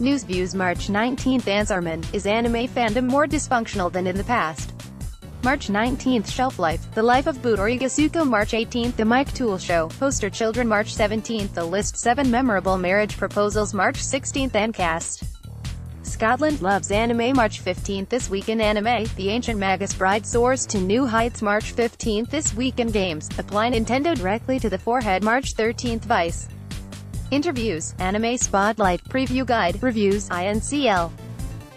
Newsviews March 19 Answerman, is anime fandom more dysfunctional than in the past? March 19th Shelf Life, The Life of Butori Gasuko March 18th The Mike Toole Show, Poster Children March 17th The List 7 Memorable Marriage Proposals March 16th and Cast. Scotland loves anime March 15th This week in anime, The Ancient Magus Bride soars to new heights March 15th This week in games, apply Nintendo directly to the forehead March 13th Vice. Interviews, Anime Spotlight, Preview Guide, Reviews, INCL.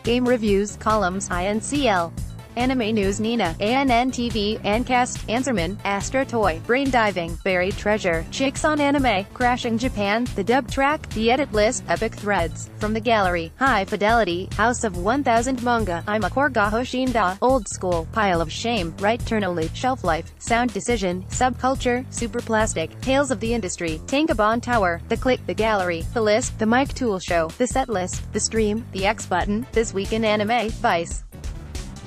Game Reviews, Columns, INCL. Anime News Nina, ANN TV, ANNCast, Answerman, Astro Toy, Brain Diving, Buried Treasure, Chicks on Anime, Crashing Japan, The Dub Track, The Edit List, Epic Threads, From the Gallery, High Fidelity, House of 1000 Manga, I'm a Korgaho Shinda, Old School, Pile of Shame, Right Turn Only, Shelf Life, Sound Decision, Subculture, Super Plastic, Tales of the Industry, Tankabon Tower, The Click, The Gallery, The List, The Mike Toole Show, The Set List, The Stream, The X Button, This Week in Anime, Vice.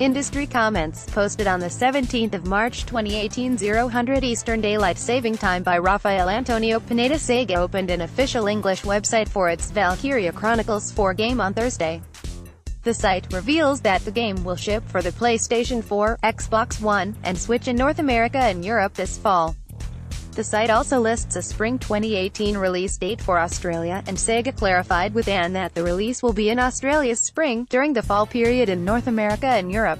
Industry comments, posted on the 17th of March 2018 0000 Eastern Daylight Saving Time by Rafael Antonio Pineda Sega opened an official English website for its Valkyria Chronicles 4 game on Thursday. The site reveals that the game will ship for the PlayStation 4, Xbox One, and Switch in North America and Europe this fall. The site also lists a spring 2018 release date for Australia, and Sega clarified with ANN that the release will be in Australia's spring, during the fall period in North America and Europe.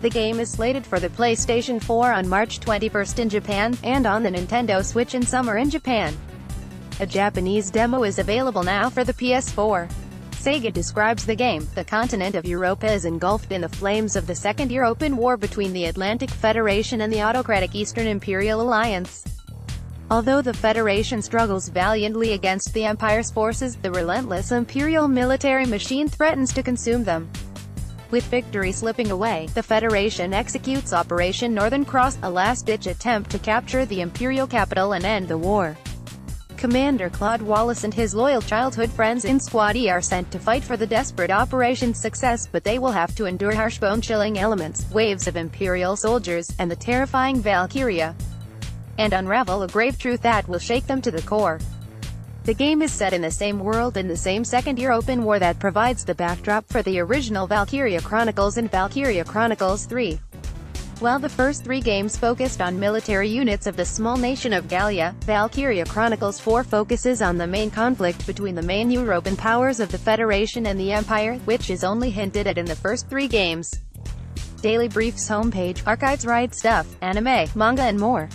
The game is slated for the PlayStation 4 on March 21 in Japan, and on the Nintendo Switch in summer in Japan. A Japanese demo is available now for the PS4. Sega describes the game, the continent of Europa is engulfed in the flames of the Second European War between the Atlantic Federation and the autocratic Eastern Imperial Alliance. Although the Federation struggles valiantly against the Empire's forces, the relentless Imperial military machine threatens to consume them. With victory slipping away, the Federation executes Operation Northern Cross, a last-ditch attempt to capture the Imperial capital and end the war. Commander Claude Wallace and his loyal childhood friends in Squad E are sent to fight for the desperate operation's success, but they will have to endure harsh bone-chilling elements, waves of Imperial soldiers, and the terrifying Valkyria, and unravel a grave truth that will shake them to the core. The game is set in the same world in the same Second Europan War that provides the backdrop for the original Valkyria Chronicles and Valkyria Chronicles 3. While the first three games focused on military units of the small nation of Gallia, Valkyria Chronicles 4 focuses on the main conflict between the main European powers of the Federation and the Empire, which is only hinted at in the first three games. Daily Briefs homepage, archives Right stuff, anime, manga and more.